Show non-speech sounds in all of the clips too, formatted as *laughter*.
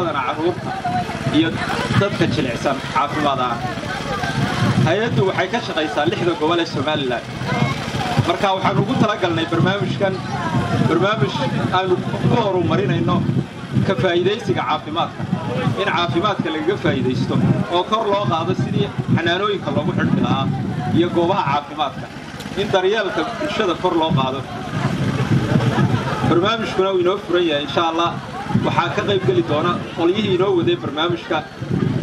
badana carruurta iyo dadka jilicsan caafimaad hay'addu waxay ka shaqaysaa lixda gobol ee somalilan marka waxaannu ugu talagalnay barnaamijkan barnaamij aanu ku horumarinayno ka faa'iidaysiga caafimaadka in caafimaadka lagaga faa'iidaysto oo kor loo qaado sidii xanaanooyinka loogu xidhmi lahaa iyo goobaha caafimaadka in daryeelka bulshada kor loo qaado. Barnaamijkuna uu inoo furan yahay insha allah waxaa ka qayb geli doona qolyihii inoo waday barnaamijka.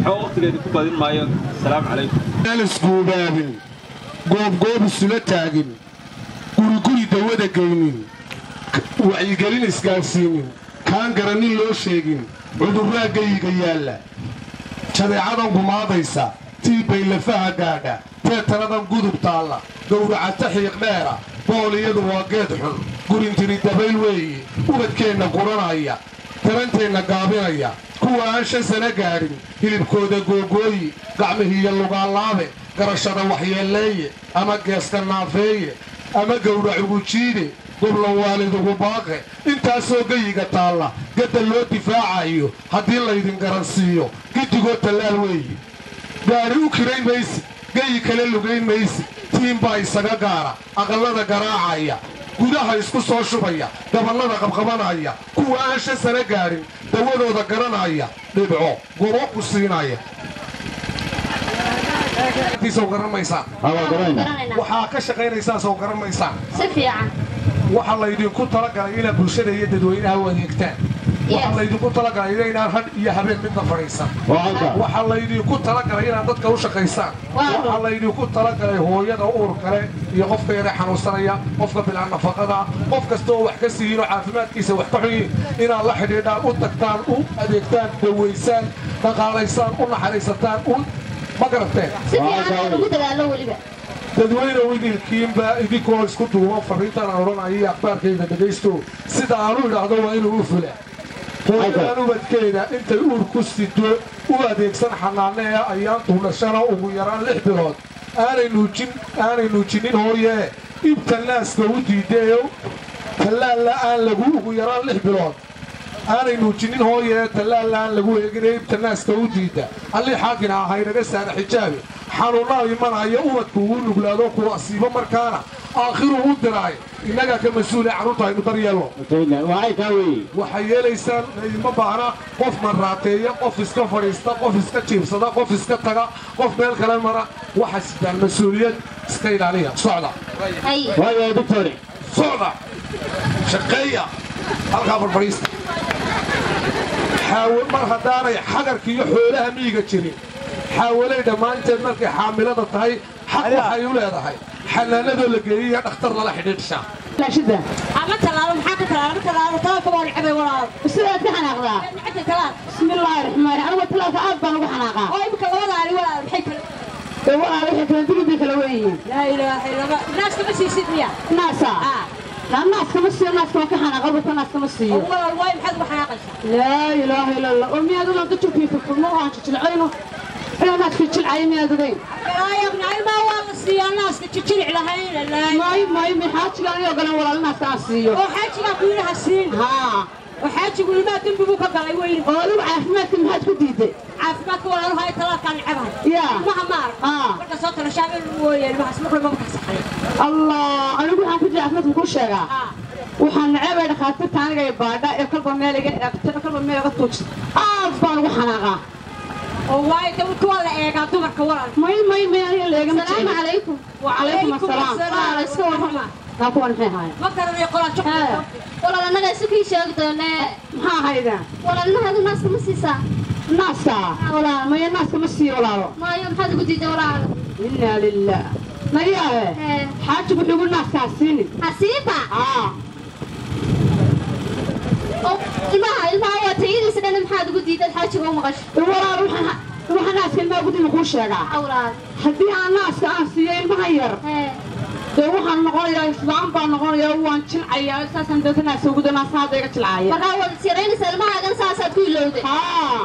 Waxba wakhtigeedii ku badin maayo? Asalaamu calaykum. Aan isguubaabin goobgoob isula taagin guriguri dawada geynin wacyigelin isgaarsiinin kaan garannin loo sheegin cudurraa geyiga yaalla jadeecadan gumaadaysa tiibbay lafaha gaadha teetanadan gudub taalla gowracata xiiqdheera booliyadu waa geed xun gurintiri dabayl weeye ubadkeenna guranaya taranteenna gaabinaya kuwa aan shan sana gaadhin hilibkooda googooyi gacmihiiyo lugaalaabe garashada waxyeelleeye ama geeska naafeeye ama gowracugu jiide goblan waalidugu baaqe intaasoo geyiga taalla. Gadda loo difaacayo haddii laydin garansiiyo giddigoo tallaal weeye gaari u kirayn maysid geyi kale lugayn maysid tiin baa isaga gaara aqallada garaacaya gudaha isku soo shubaya dabannada qabqabanaya kuwa aan shan sano gaadhin dawadooda garanaya dhibco gobo ku siinaya. Waxaa ka shaqaynaysaan soo garan maysaan si fiican. Waxaa laydinku talagalay inaad bulshada iyo dadweynaha u adeegtaan waxaa laydinku talagalay inaynaan hadh iyo habeen midna fadhiisan waxaa laydinku talagalay inaad dadka u shaqaysaan waxaa laydinku talagalay hooyada uur kale iyo qofka yare xanuunsanaya qofka bilaan nafaqada qof kasta oo wax ka siiyin oo caafimaadkiisa wax ka xuyin inaad la xidhiidhaan u tagtaan u adeegtaan dawaysaan dhaqaalaysaan u naxariisataan u ma garateen dadweyne idinkiinba idinkoo isku duubo fariintaan aan odhanaya iyo akhbaarkayda dhegaysto sida aanu idhaahdo waa inuu u fula hooyadaan ubadkeeda intay uur ku sido u adeegsan xanaanee ayaan tuudhashana ugu yaraan lix bilood. Aanay nuujin aanay nuujinin hooyee ibta naaska u diidayo tallaalla aan lagu ugu yaraan lix bilood. Aanay nuujinin hooyee tallaalla aan lagu eegine ibta naaska u diida. Allii xaakina ahay naga saara xijaabi xanuunnaa imanaya ubadku ugu nuglaado kuwa asiibo markaana aakhiruu u diraay. Innagaa ka mas'uule carruurta aynu daryeelno. Waxay yeelaysaan ima baahna qof marraateeya qof iska fadhiista qof iska jiibsada qof iska taga qof meel kale mara waxay sidaan mas'uuliyad iska ilaaliya. Socda. Socda. Shaqeeya. Halkaa farfadhiista mar haddaanay xagarka iyo xoolaha miyiga jirin حاولي دمانتين مركي حاملة تهي حق وحيولة حنا حنانة اللي يختار الله لحد الشام لا شدة أما تلاوة حاجة تلاو تلاو تلاو كبار عبي ولا بسرعة تحنا غلا بسم الله الرحمن الرحيم أنا تلاوة أبا وحنا غا أي بك ولا علي ولا الحيك ولا علي حيك تجي بك لا إله إلا الناس كم سيسيت ناسا آه. لا الناس كم سير الناس كم كحنا غربة الناس كم سير والله الوايل حد وحنا لا إله إلا الله أمي هذول أنت تشوفي في المرة أنت تلعينه فيضات في كل عين يا دبي. آه، يا ابن عين ما والله سي الناس تشيل على هين لا ماي ماي محاج قال يا قال والله الناس تاسيو وحاج يقول لها سين ها. وحاج يقول ما دم بوك قال وين قالوا عافمات محاج كديده عافمات والله هاي ثلاث كان عبها يا. مهما يعني آه marka soo tala shaagay wooyeen waxa isma kulmo ka saxay allah anigu waxaan ku jaafnad ku sheega waxaan naceebay dhaqaatiirta aniga baadha ee kalba meel iga dhaqtiirta kalba meel iga toojta aad baan u xanaaqa walaal iska warrama. Naa kuwan maxay ahaayeen walaal annaga isu kii sheegi doonee maxaa ahaydeen walaal mahadu naaska ma siisaa naaska? Walaal maya naaska ma siiyo walaalo? Maayo maxaad ugu diiday walaal inaa lilah nayaahe Ee. xaajigu wuxuu igu naaska ha siinin hasiiba ilmaha ilmaha waa tayadiisa dhan maxaad ugu diiday xaajiga u maqasho walaal waxaan waxaan naaska ilmaha gudima kuu sheegaa haddii aan naaska aan siiyo ilmaha yar ee dee waxaan noqonayaa islaam baan noqonayaa waan jilcayaa saasaan deeta naasa uguda naasa hadda iga jilcaaya markaa waad siraynaysaa ilmahaagan saasaad ku ilowday haa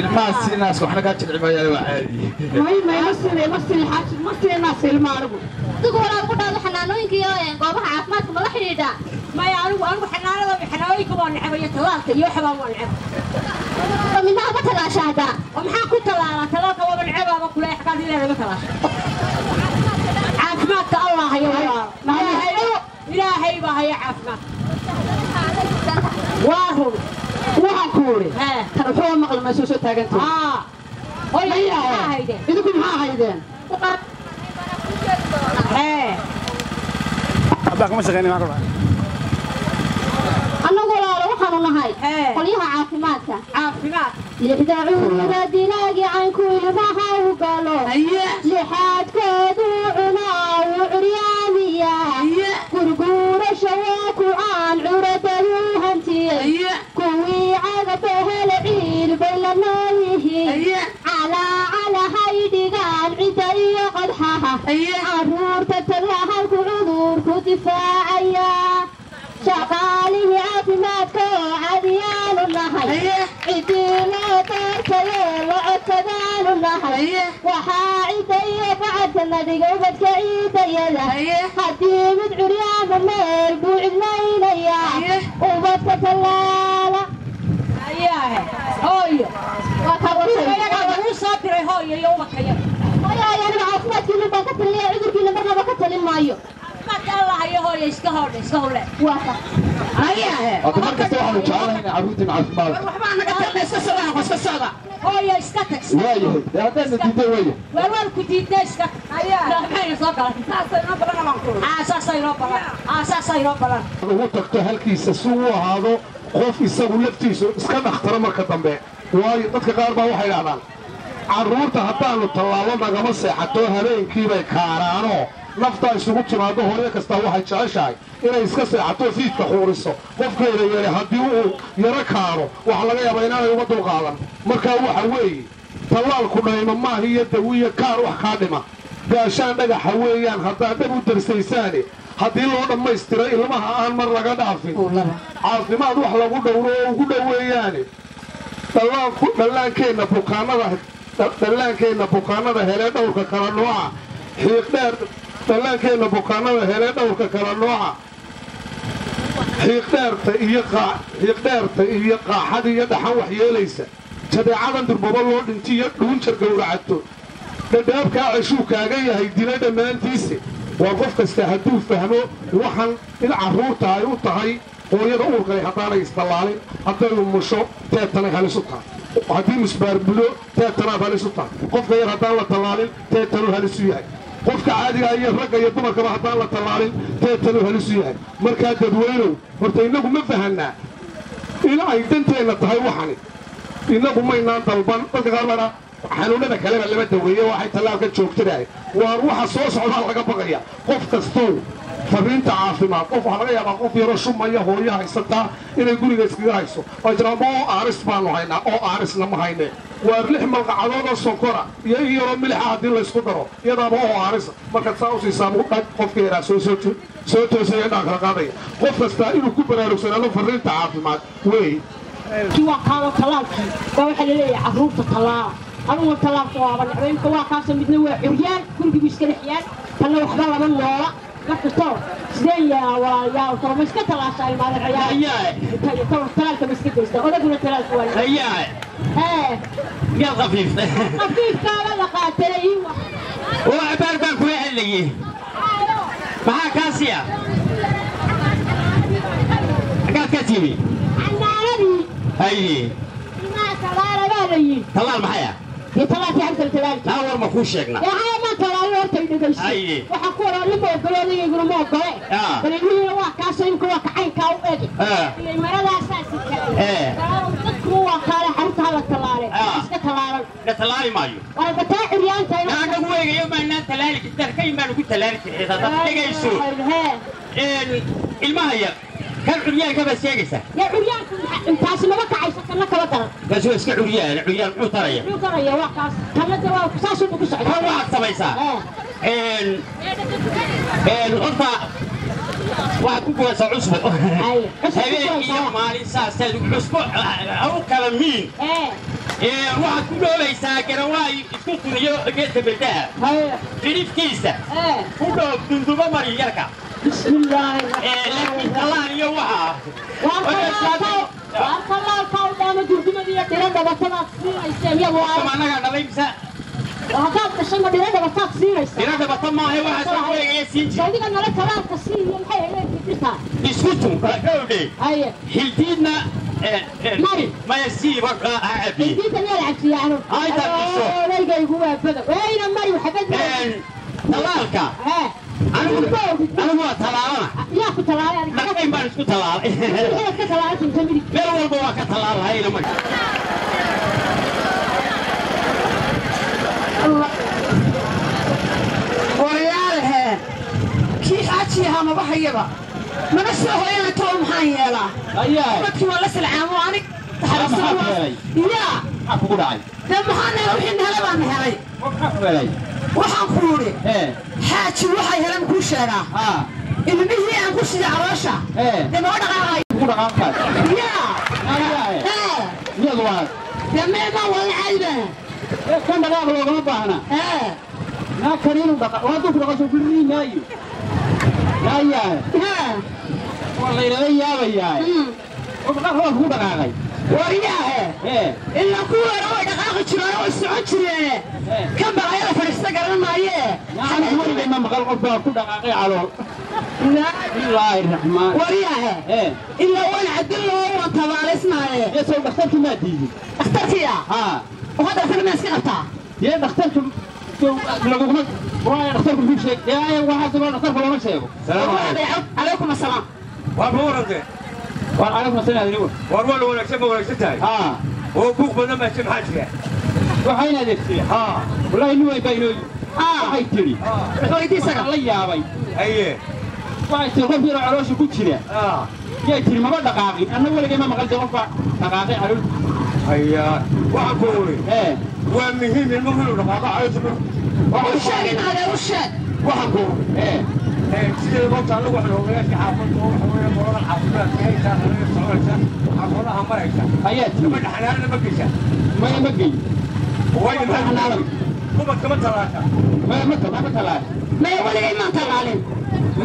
ilmaha siinaas waxna kaa jilcimayaan waa caadi may may ma siinay ma siinay xaaji ma siinay naaska ilmaha anigu adigu walaal ku dhaado xanaanooyinka xanaanooyinkii goobaha caafimaadka mala xidhiidha maya anigu anigu xanaanada xanaanooyinka waa necab iyo talaalka iyo waxbaa waa necab ومنها بطل شهدا ومحا كنت لا تلاك ومنعبا وكل حقا دي لنا بطل عافماتك الله يا الله إلهي إلهي ما هي عافمات واهم وها كوري ترحوه مقل ما سوسو تاقنتو آه ولا هي هايدين إذا كم ها هايدين إيه idinku maxaa haydeen hee annagu walaalo waxaanu nahay Ee. qolyaha caafimaadka caafimaad lixda cuura dilaagi caynku ilmaha u galo lixaadkoodu cunaa u curyaamiya gurguurasha waa ku caan curadadu hantiyey kuwii cagaba hele ciil bay la nool yihiin calaa calahay dhigaan cidda iyo qodxaha caruurta tallahalku دفاعا يا شغاله عظمتك عديان النهي عدينا تركي وعتدان النهي وحاعدي بعد الذي قوبتك عيدي حدي من عريان النيل بوعد ليلي وبتك اللالة اياه هوي هوي يومك يا هوي يا أنا يعني عافيتك من بكت اللي عذرك لما بكت للمايو. Qof isagu laftiisu iska dhakhtaro marka dambe waayo dadka qaar baa waxay dhahdaan carruurta haddaannu tallaabo nagama seexato habeenkiibay kaaraanoo naftaa isugu timaado hooyo kastaa waxay jeceshahay inay iska seexato fiidka xuuriso qofkeeda yeele haddii uu yaro kaano waxa laga yaabaa inaanay uga dulqaadan markaa waxa weeye tallaalku dhayma maaha iyo dawiya kaar wax kaa dhima. Gaashaan dhagaxa weeyaan haddaad dhab u darsaysaane haddii loo dhammaystiro ilmaha aan mar laga dhaafin. Caafimaad wax lagu dhowro oo ugu dhoweeyaane. Dhallaankeenna bukaanada helee dhowrka kala nooca. Xiiqdheer dhallaankeenna bukaanada helee dhowrka kala nooca. Xiiqdheerta iyo qaaxada iyo dhaxan wax yeelaysa. Jadeecadan durbaba loo dhinti iyo dhuunjar gowracato dhadhaabkaa ceshuu kaaga yahay dila dhammaantiise waa qof kasta hadduu fahmo waxan in carruurta ay u tahay hooyada uurkale haddaanay istallaalin hadday umusho teetanay halis u tahay. Haddii musbaarbudo teetanaad halis u tahay. Qofka yar haddaan la tallaalin teetanuu halis u yahay qofka caadiga iyo ragga iyo dumarkaba haddaan la tallaalin teetanuu halis u yahay. Markaa dadweynow horta innagu ma fahanaa in ay danteenna tahay waxani. Innagu maynaan dalban. Dadka qaar baa dhaa xanuunada kaleba lama daweeye waxay tallaalka joogtadahay. Waa waxa soo socdaa laga baqaya. Qof kastow fariinta caafimaad qof waxaa laga yaabaa qof yaroo shumaya hooyo haysataa inay guriga iskaga hayso jiraama oo aaris baanu haynaa oo aarisna ma hayne waa lix malqacadood oo sonkora iyo in yaroo milixa haddii laysku daro iyadaaba oo aarisa markaad saa u siisaa muu dhag qofka yaraa soo soo soo toosaya indhaa kala qaadaya qof kastaa inuu ku baraarugsanaado fariinta caafimaad weey waa qaado talaalkii baa waxaa la leeyahay carruurta tallaala anugu talaalka waaba necbaynka waa kaasa midna waa curyaan gurigiibu iska dhexyaan tanna waxba lama noola marka too sideen yaa walaalayaal too ma iska talaashaa ilmaadan ciyaar talaalka ma iska geysta odaguna talaalka waa hayaa hee miyaad khafiiftay qafiifkaaba la qaatay oo abaar baan kula hadlayey maxaa kaasiya xaggaad ka timi xanaanadii haye ilmaha talaala baa la yidhi tallaal maxaya dee talaalkii xagta talaalki taa war ma kuu sheegna. Waxaa ma talaalin horta i dhegayso Haye. waxaa ku waraa lima ogolo odayayguna ma ogole bal ilmihiina waa kaasoo imka waa kacaynkaa u eg. Ilay maradaasaasi kale dadku waa kaale xarunta hala tallaale iska tallaalan la tallaali maayo. Naga weegayo maanaan tallaali darkayn baan ugu tallaali jiray haddaad dhegayso ilmaha yar kan curyaanka baad sheegaysaa dee curyaanku intaasi maba kacaysa kana kaba daran. Kaasi waa iska curyaan curyaan muxuu taraya. Muxuu garaya waa kaas. Kana de waa saasuu ku socda. Kan waxaad samaysaa een een horta waxaad ku guraysaa cusbo. Habeen iyo maalin saasteed cusbo. U kala miin. Waxaad ku dhoobaysaa garawaay isku turiyo geedka xidhifkiisa ee. Ku dhoob dundumo mari yarka بسم الله. الرحمن الرحيم وهذا الشيء ما بيرد بطاق سيريس بيرد بطاق ما هي واحد سوى إيه سينجي شايفين أنا لك كلام كسير الحي هيك بيتها اسكتوا كاودي هي هلتينا مري ما يسي بقى عبي هلتينا يا العجي يعني هاي تبصوا لا يقوا بدا وين مري وحبيت طلالك ها anigu waa tallaabana markayn baan isku tallaalay meel walba waa ka tallaalahayna mar waryaalehe kii xaajiyaha maba hayaba mana soo hoyanatool maxaan yeelaa dadkii waa la silcaamo anig ku ku waxaan ku yidhi xaaji waxay helan kuu sheegaa ilmihii aan ku siday caloosha ee dee maba dhaqaaqay ku dhaqaankaas yaa ayaa ee iyadu waa dee meemaa wada caadiba ee kan dhaqaaq loogama baahna ee naa kan inuu dhaqa waa dulku dhaqasoo kulii maayo yaayaa ee waa laydala yaabayaa oo dhaqaaq waa kugu dhaqaaqay waryaahe ee ilaa kuweena way dhaqaaqi jireen way socon jireen kan baqayada fadhiista garan maayee anigu weligay ma maqal qof baa ku dhaqaaqay calool bismillaahi raxmaan waryaahe ee ilaa waan cadin loo wan tabaalismaaye ee sow dhakhtarki maa diidin dhakhtarkiya haa oo hadda asana ma iska qabtaa dee dhakhtarka sow laguguma waaya dhakhtarku kuu sheeg dee aya waxaas waa dhakhtarka looma sheego salaamu calaykum calaykum asalaam waa ma warantee waan calaykum asalaam adigu war waa la wanaagsan ma wanaagsan tahay? Haa. Oo buuq badan baa jir maxaa jira waxayna adeegtay haa. Wallaahi nin way baa inoo waxay tidhi weydiisaga waxaan la yaabay. Haye waxay tihi qof yaroo caloosha ku jira. Haa. Yay tihi maba dhaqaaqin. Anna weligay ma maqal dee qofka dhaqaaqay calool haya waxaan ku uri ee. Waa muhiim ilmuhu inuu dhaqaaqo caloosha u sheegin adeer u sheeg. Waxaan ku uri sida maanta anagu waxaan hogaansha xaafadda oo waxa weeye qolada caafimaadka ay saaraysa soconaysa xaafadaha maraysa ayaa tuma dhaxanaanada ma geysa maya ma geeyo wayna dhaxanaadan kuma kama talaata maya ma kama talaata maya waligay ma talaalin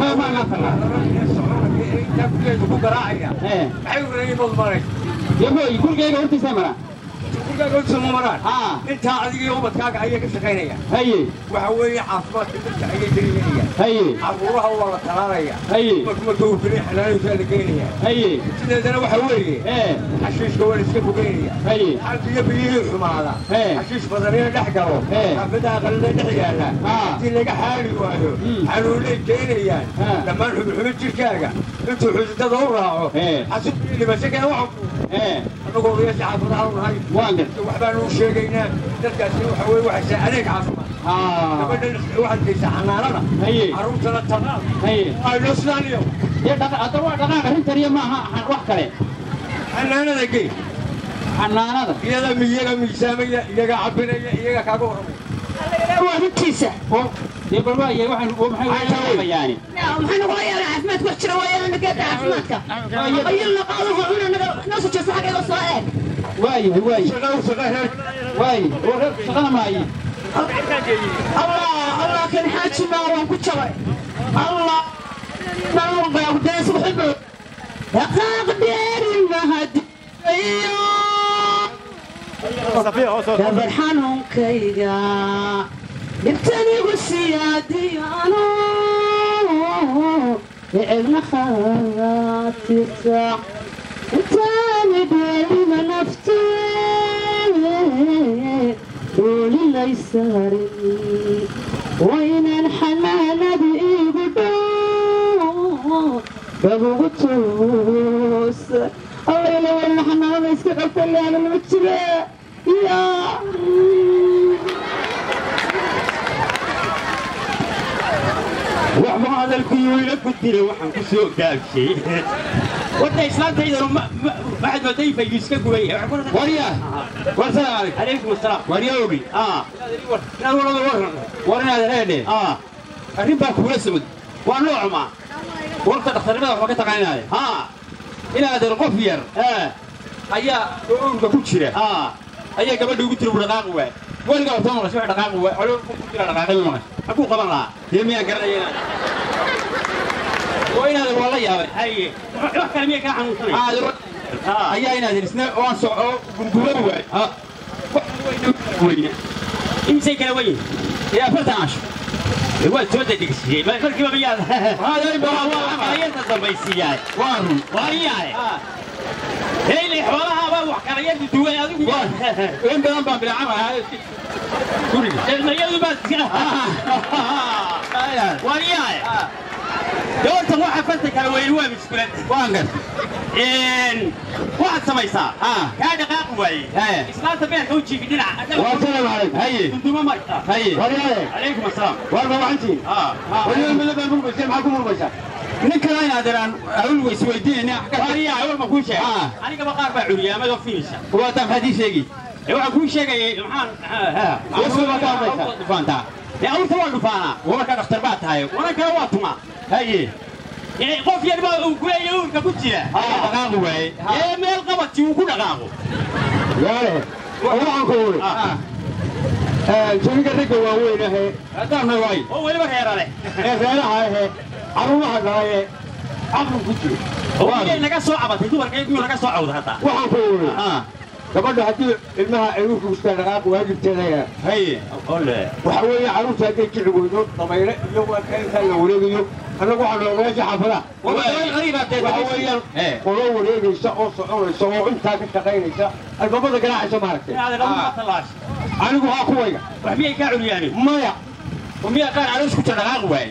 maya ma ma talaata ku garaacaya maxay wareeyeen nood maraysa yabooy gurigayga hortiisa maraa intaa adiga iyo ubadkaaga ayay ka shaqaynayaan waxa weeye caafimaadka dadka ayay dareemayaan طيب. هي عبوها والله تعالى. طيب. هي مركوب في ريح لا يسأل كينيا هي طيب. سيدنا أنا وحوري إيه. حشيش هو اللي سكبوا كينيا هي حالت يبي يحو معنا إيه. حشيش فضلينا نحكروا إيه. حبتها خلينا نحكيها آه. تي لك حالي وادو حلو لي كينيا يعني. آه. لما نحب الحمد تشكاكا أنتوا حزتها وراعوا إيه. حسيت اللي مسكها وعفوا إيه. أنا قول يا سي عفوا وهاي واقف. وحبان وشيقينا. تلقى سي وحوي وحسي عليك عفوا xanaanada iyada miyaga miisaamaya iyaga cabinaya iyaga kaaga waramaya waarintiisa dee bal waaya waxaan oo maxay wayaabayaani maxaan ugu leeyahay caafimaadku wax jira waayo anaga caafimaadka ayadna qaadahu cuna anaga nasu jeeso xaggeega soo eeg waayahay waayahay waayahay shaqana maayi الله كان حاجي ما وان كجرى الله نور بيو داس وحبو دقاق دير المهد يا برحانهم كيقا نبتني وسيادي انا لعلنا خاتك نبتني دير ما نفتي طول الليل سهري وين الحنانة بإيدك بابو توس الله يلا والله حنانة يسكت على الليل يا وعلى الكيوي قدري وحن كسو دافشي ودا اسلامته اذا ما بعد ما تيفا يسكا غوي وريا والسلام عليكم عليكم السلام وريا وبي آه لا ولا ورا ورنا هذين آه ارين باك ولسمد وان عما ورك دخترنا waxa ka taqaanay ha. Inaad qof yar ah ayaa uunka ku jira. Ah. Ayaa gabadha ugu tiri dhaqaaq waay weligaa soo maqashay wax dhaqaaqi waay colo ku jira dhaqaaqi maqashay maxuu qaban lahaa dee miyaan garanaya inaad waa inaadan waa la yaabay haye wax kale miyaa kaa xanuunsanaya ayaa inaadan isna waan soco gurgurada waay weyna imisay kala weyn ee afartan casho waa soo dedegsiiyey markiiba miyaad ayanta dambaysiiyaay waa run waayahay هيلي حوالها بقى وحكايات الدول هذه وين بدل بقى بالعمل هذا كوري المريض بس ورياي دولتا waxaa fasalka la weeyay waa miskulaad waan gartay een waxaad samaysaa ha kaa dhaqaaq waaye islaanta beerka u jiifi dhinaca waasalaam calayk haye dunduma marka haye waryaye calaykum assalaam warba wacantiin ha waryaye madabaa murmaysa maxaa ku murmaysaa ninkan ay adeeraan awlgu isweydiinayna xariya awlma ku sheeg anigaba qaar baa curiyaamada fiilisha waa tan haddii sheegi. Waxa ku sheegay maxaan ha wasoo ma qaadaysa dhufaanta ya awlta waa dhufaana warka dhakhtar baa tahay. Waranka waa tuma haye. Qof yar baa uu kuleeya uurka ku jira. Dhaqaaqi waaye ee meel qabadsi uu ku dhaqaaqo waxaan ku uri jabiga ragga waaweyn ahe. Haddaan nahay waayo oo weliba reerale ee reeraha ahe caruuraha dhalaye caqli ku jiro oo miyay naga soo cabatay dumarkayguu naga soo cawda hadda waxaan ku wuri gabadha haddii ilmaha ay u kuustaa dhaqaaq waajibteedaya haye ole waxa weeye carruurta hadday kici weydo damayre iyo intaa la wareegayo annagu waxaa noogayaasha xaafadaha waxa weeyaan qolo wareegaysa oo soconaysa oo intaa ka shaqaynaysa albaabada garaacaysa maaragtay anigu haa kuwayga wax miyay kaa curyaameen maya miyaa qaar caloos ku jira dhaqaaqi waaye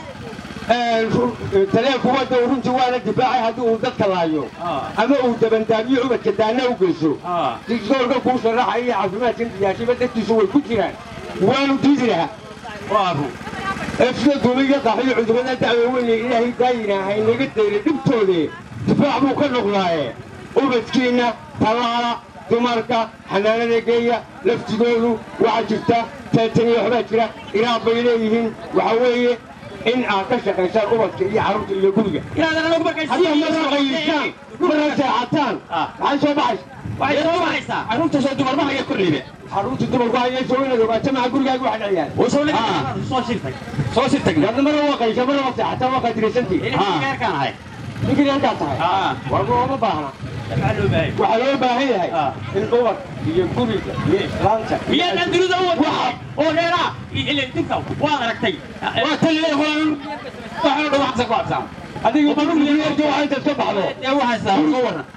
taleelku wadda runtii waana difaacay haddii uu dadka laayo. Ama uu dabandaabiyo ubadka daana u geyso. Digsoorka kuu sharaxa iyo caafimaadkan diyaashiba dadkiisu way ku jiraan. Waanu diidi lahaa ee sida duuliga qaxiyo cudurrada dacwa weyne ilaahay daayina haynaga dayray dhibtoode. Difaac buu ka noqdaaye ubadkiinna tallaala dumarka xanaanada geeya laftigoodu waxaa jirta taataniya waxbaa jira. Iraaq bay leeyihiin. Waxa weeye إن أنت شقيسان أبدك إيا حرمت اللي قلقة إلا أنا أبدك حتى مرة غيسان مرة ساعتان. عن شو بحث حرمت شو دمر ما هي كل بي حرمت دمر ما هي سوي لك ما تجمع قلقة يقول واحد عيال. وسوي لك؟ آه. صوص شرتك صوص شرتك لأن مرة وقت مرة وقت حتى وقت ريسنتي إيه آه. كان هاي. Ninkii reerkaa tahay warba ooma baahna waxaa loo baahan yahay in ubad iyo guriga iyo islaanta miyaa dunida u wada oo reeraa dinka waad aragtay waa taliya horan waxaa dhow xabsa ku habsaan adiga nucleyeerka waxa intaad ka baxdo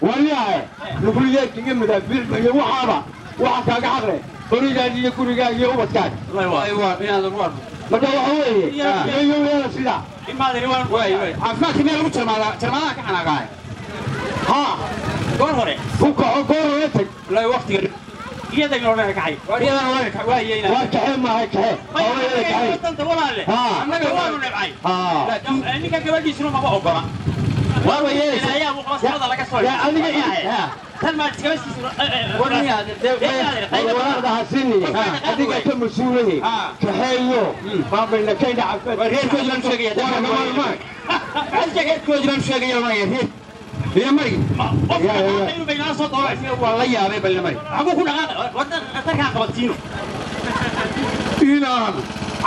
waryahay nucleyeerka iyo madaafiicda iyo waxaaba waxa kaaga xaqle gurigaagi iyo gurigaaga iyo ubadkaaga marka waxa weeye iyo weela sidaa caafimaadka meel lagu jarmaadaa jarmaadaha ka xanaaqaay haa. goor hore ku kaxo goor hore tag ilaa waqtiga iyadana loo kacay iyadana loo kacay waa yeeyna waa kaxee maaha kaxee hooyada kaxee wadanta walaale annaga waanu nabcay ninka gabadhiisuna maba ogola وأنا يا يا أبو قاسم هذا لك سؤال *laughs* يا أنا يا كان ما تكملش قولي هذا سني هذيك كم سنه كهيو بابا إنك كيد عفوا غير كوج لم شقي أنا ما ما أنت غير كوج لم شقي ما. يهيد يا مري يا. يا بين أصوات طلع فيه والله يا أبي بالمري أبوك أنا ودنا أترك عقبتينه *laughs* إيه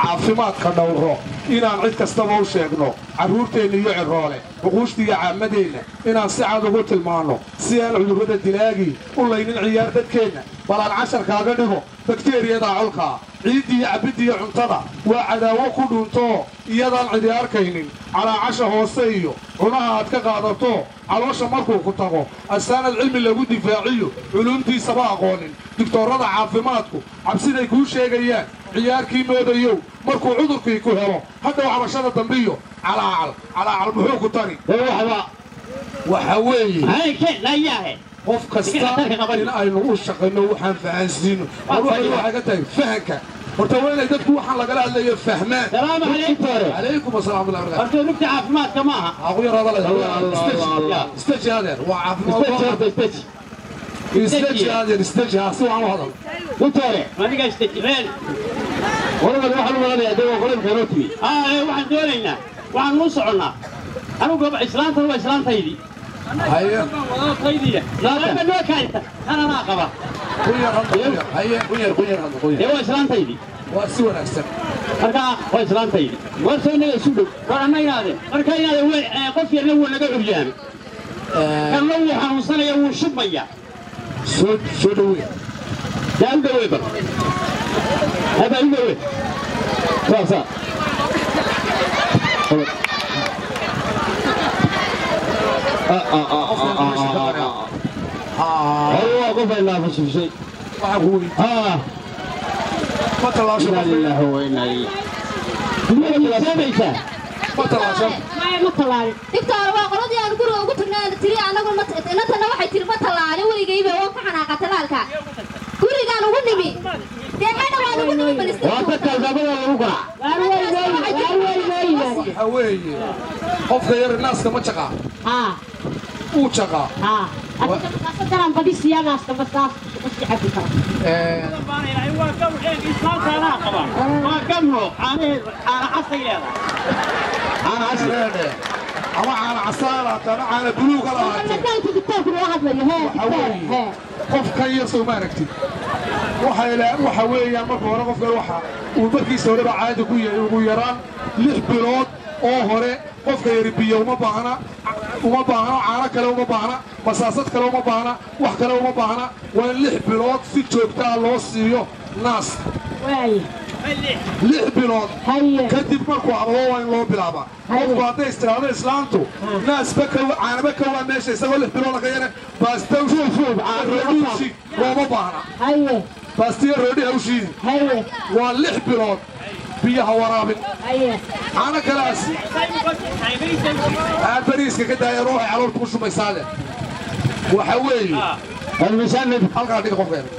caafimaadka dhowro. Inaan cid kastaba u sheegno carruurteenna iyo ciroole xuquushtiiyo caamadeenna inaan si cad ugu tilmaanno si aan cudurrada dilaagii u laynin ciyaar dadkeenna bal aan casharkaaga dhigo bakteeriyada colkaa عيدي عبدي عنطرة وعلى وكل انتو يضع العديار كينين على عشا هوسيو. هنا هاتك غادرتو على وشا مركو خطاقو السنة العلم اللي قد فاعيو. علوم دي سبا قولين دكتور رضا عافماتكو. عبسين ايكو شيئا ايان عيار كيمو ديو مركو عذر كيكو هلو هدا وعلى شادة تنبيو. على عال على عال مهيو خطاني وحوا وحوي. هاي كي لا ياهي قف قصة إن أي نوش شقنا وحن فعزينه وروح الواحد قتاي فهكا. مرتوين هذا كوه حلا قال الله يفهمه سلام عليكم عليكم السلام الله عليكم أنتوا نكت عفمات كمها أقول رضا الله استج استج هذا وعفمات استج استج استج هذا استج هذا سوا ما هذا مرتوين ما نيجا استج غير والله ما حلو ولا يا دوا قلنا خيرتني آه إيه واحد دورنا واحد نص عنا أنا قب إسلام ترى إسلام تيدي أيوة والله تيدي لا لا ما كان أنا ناقبه de waa islaantaydi waa si wanaagsan marka waa islaantaydi warse inaga isu dhow war ana inaade marka inaade qof yarna wuu naga horyaamay kanna wuu xanuunsanaya wuu shubmaya soo dhawe daa u dhawe bal habaa u dhawe saasaa آه آه آه qof ay tallaalka gurigaan ugu nimi dee madha waan ugu nimi balista waa dadka albaabada lagu garaac waar way noo waar way noo yimaadeen waxa weeye qofka yar naaska ma jaqaa uu jaqaa أما على عصارة أنا على بلوغ الله أنا كنت كتاب واحد من هاي قف كيس وما نكتب وحيلا وحويا مركب هنا قف وحا ومركي سوري بعاد ويران لح بلود أو هري قف يربيه وما بعنا uma baahna caano kale uma baahna masaasad kale uma baahna wax kale uma baahna waa in lix bilood si joogtaa loo siiyo naas. Lix bilood. Kadib markuu hadlo waa in loo bilaabaa. Qofku hadday istiraado islaantu naasba caanaba ka waa meesha isagoo lix bilooda ka yare baastawshiid looma baahna. Baastiya roodhi hawshiidi waa lix bilood biyaha waraabin caano kalaas aad bariiska ka daaya ruuxay caloolta ku shumaysaade waxa weeye halkaa dhiga qofkeena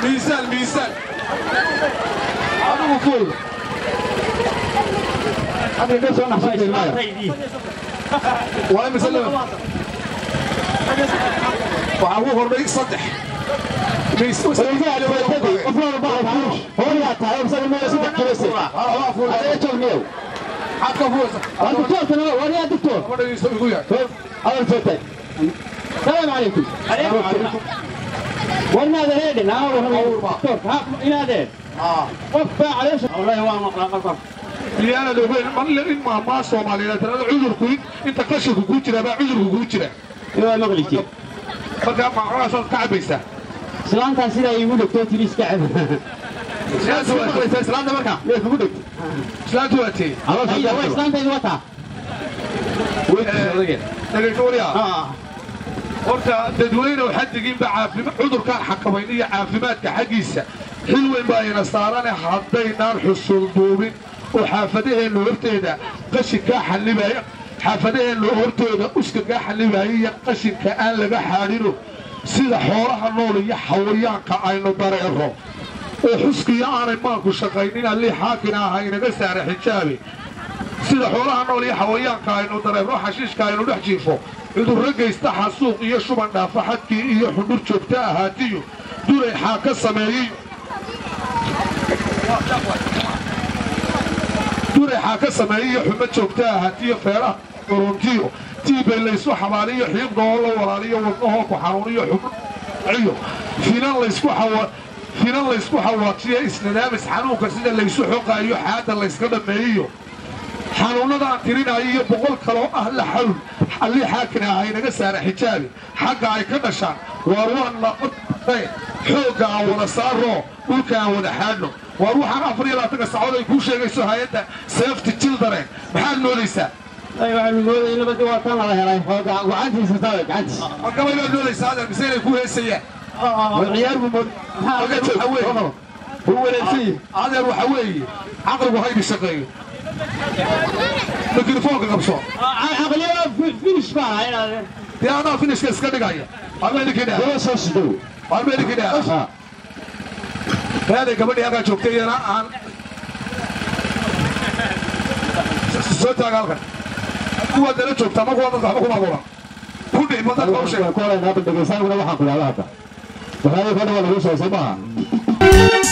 miisaan miisaan عدو كل. هذا الناس وأنا حسيت الماء وهي مسلمة وعوه هربيك صدح. ميس وسلمي على ولدي افرار بعض عروش هون لا تعال مسلمة صدح كبسة هذا يتشل ميو حتى فوز الدكتور ترى ولا يا دكتور هذا الفتاة السلام عليكم عليكم وين هذا هيدي لا هو هو. هاك إنادين آه. وفى عليه والله هو مقرأ قفر اللي أنا لو فين من لين ما ما صومالي لا ترى عذر كويت. أنت قشك كوجرة بقى عذر كوجرة يا مغلقي فكان مع راسه كعبيسة سلام تاسيرا يقول لك توتي ليش كعب سلام تاسيرا سلام تبركة ليه يقول لك سلام توتي أيوة سلام تاسيرا وتا أيوة، وين؟ آه. تقول يا. آه. Horta dadweynew xaddigiinba caafima cudurkaan xakamayn iyo caafimaadka xaggiisa. Xil weyn baa ayna saarane haddaynaan xusulduubin oo xaafadaheennu horteeda qashinkaa xallibaya xaafadaheennu hortooda uskagaa xallibaya iyo qashinka aan laga xaadhino. Sida xoolaha nool iyo xawayaanka aynu dareero oo xuskiya aanay maanku shaqaynin allii xaakina aha inaga saara xijaabi. Sida xoolaha nool iyo xawayaanka aynu dareero xashiishka aynu dhex jiifo cudurro geysta xasuuq iyo shuban dhaafa xadkii iyo xundhur joogta ahaatiyo dulay xaa ka sameeyey. Dulay xaa ka sameeyiyo xumo joogta ahaatiyo feeraha uruntiyo tiibay laysu xabaaliyo xiibdoo la walaaliyo wadnahoo ku xanuuniyo xubno finan laysku xawa finan laysku xawaajiyo isnadaamis xanuunka sida laysu xoqaayo xaadda layska dhammeeyiyo xanuunadaan tirinaayo iyo boqol kaloo ah la xalun allii xaakina ah aynaga saara xijaabi xagga ay ka dhashaan waar waan lae xoogga aan wada saaroo dhulka aan wada xaadno. Waar waxaan afar iyo labaatanka saacood ay kuu sheegayso hay'adda seefti jildare maxaad moodaysaa waxaanu mooday waa tan lala weeye. Caqligu haydi shaqeeyo mikrofoonka qabso finish baa dee anaa finishka iska dhigaya armeedikii dheer reeday gabadhii halkaa joogtay iyana aan soo taaga halkan kuwaad nala joogtaa ma kuwaad dadka waxba kuma abuuran kudhih ma dadka u sheega dhegeystaaniguna waxaan ku dhahda hadda waxyaabihii ka dhawa lagu soo soo maaha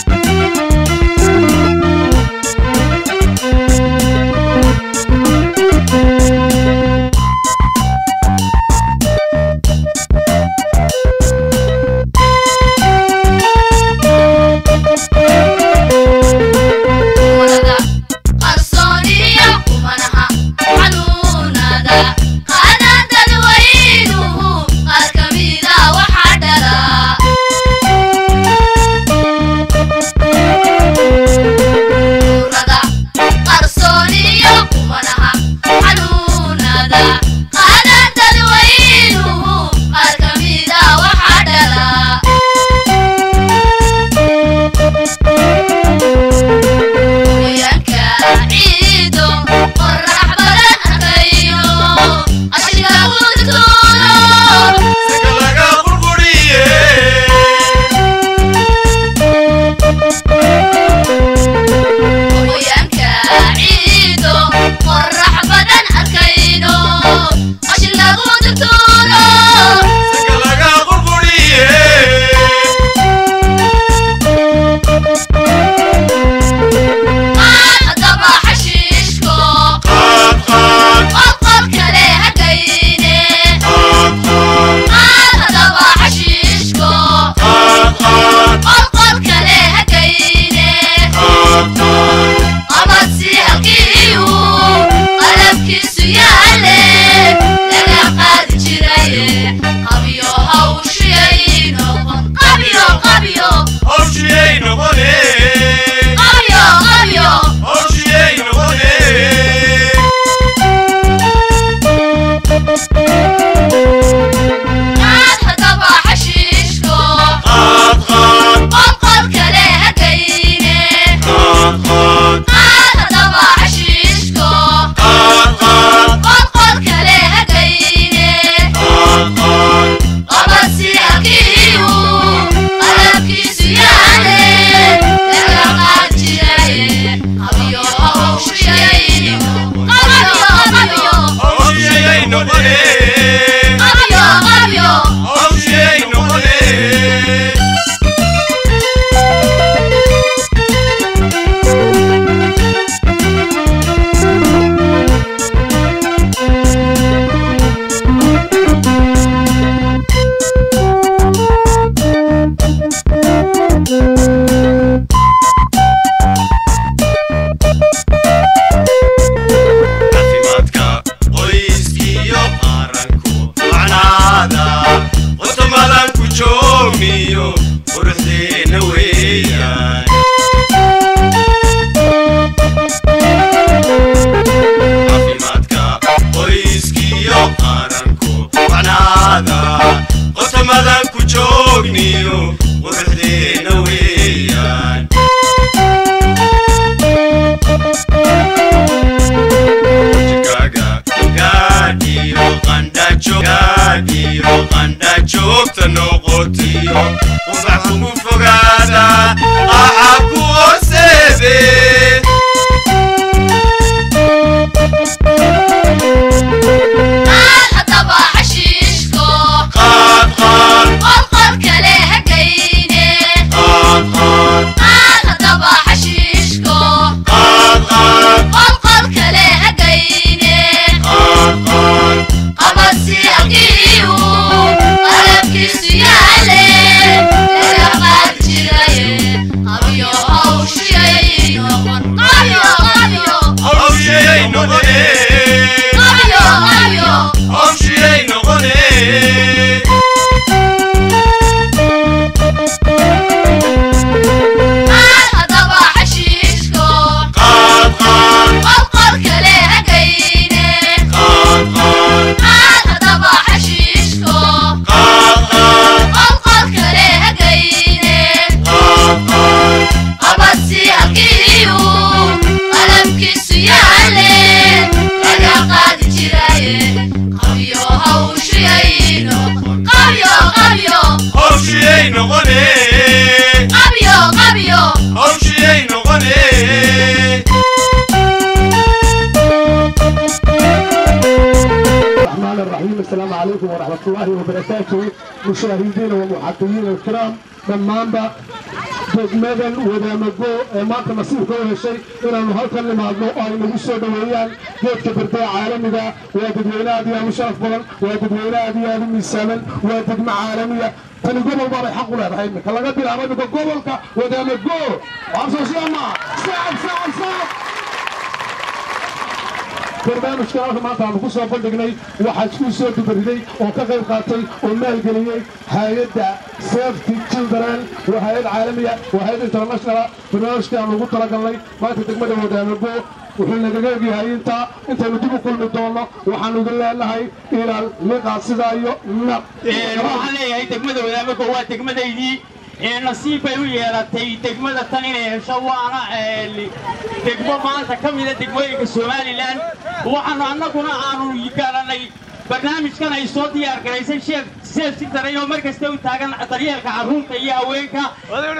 barakatuhu mushaahidiina wa muxadiyiina alkiraam dhammaanba degmadan wadaamagoo ee maanta nasiibkoo heshay inaannu halkan nimaadno oo ay nagu soo dhoweeyaan geedka bardee caalamiga waa dadweyne aad iyo aad u sharaf badan waa dadweyne aad iyo aad u miisaaman waa degmo caalamiya tani gobol baanay xaq u leedahay iminka laga bilaabo iminka gobolka wadaamagoo waxaan soo sheegnaa saacad saacad saacad barnaamijka halka maanta aanu ku soo bandhignay waxaa isku soo dubariday oo ka qayb qaatay oo maalgeliyey hay-adda safety children waa hay-ad caalamiya waa hay-ad international barnaamijkii aanu ugu talagalnay maanta degmada wadaamago wuxuu nagaga egyahay intaa intaynu dib u kulmi doonno waxaanu idin leenahay ilaal liqaa sidaa iyo nab waxaan leeyahay degmada wadaamaka waa degmadaydii ee nasiib bay u yeelatay degmada tan inay hesho waana degmo maanta ka mida degmooyinka somalilan waxaanu annaguna aanu garanay barnaamijkan ay soo diyaar garaysay seef si daray oo mar kasta u taagan daryeelka carruurta iyo haweenka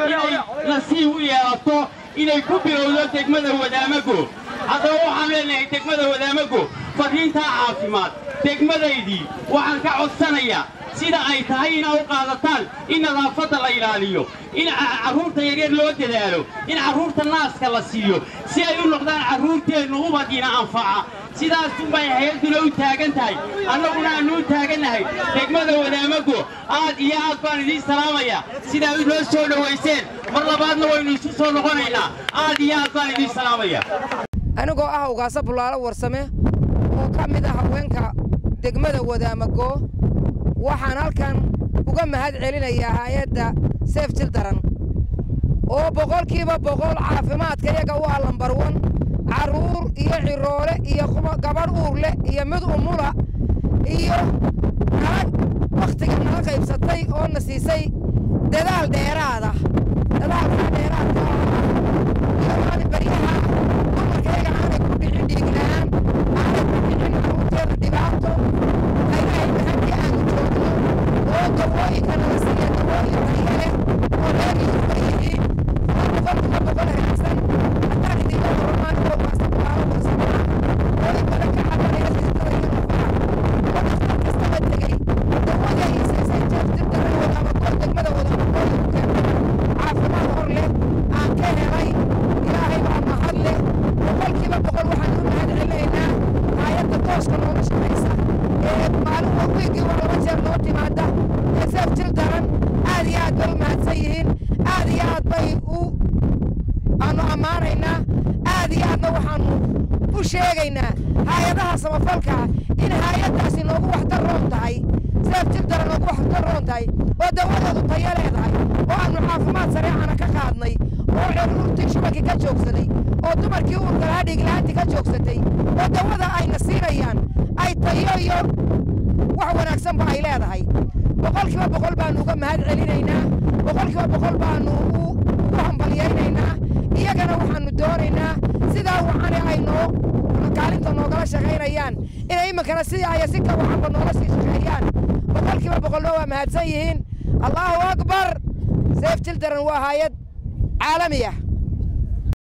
inay nasiib u yeelato inay ku bilowdo degmada wadaamago haddaba waxaan leenahay degmada wadaamago fariintaa caafimaad degmadaydii waxaan ka codsanayaa sida ay tahay inaa u qaadataan in nadaafadda la ilaaliyo in ca- carruurta yaryar loo dadaalo in carruurta naaska la siiyo si ay u noqdaan carruurteennu ubadiina anfaca. Sidaasunbay hay'adduna u taagan tahay annaguna aannu u taagannahay degmada wadaamago aad iyo aad baan idiin salaamayaa. Sidaa inoo soo dhowayseen mar labaadna waynu isu soo noqonaynaa. Aad iyo aad baan idiin salaamayaa. Anigoo ah ugaasa bulaalo warsame oo ka mid ah haweenka degmada wadaamago waxaan halkan uga mahad celinayaa hay'adda seef jildaran oo boqolkiiba boqol caafimaadka iyaga u ah lambarwan carruur iyo ciroole iyo gabadh uur leh iyo mid umula iyo nala wakhtiga nala qaybsatay oo na siisay dadaal dheeraada dadaalkaa dheeraadka oo baryaha dumarkayga aanay ku dhicin dhiigla'aan aanay ku dhicin carruurteeda dhibaato القضاء كما وصية الله عليه ولا للسيد وقفت وقفت sidii aya si ka wacanba noola sii shaqeeyaan boqolkiiba boqolna waa mahadsan yihiin allahu akbar! Seef jildaran waa hay'ad caalami ah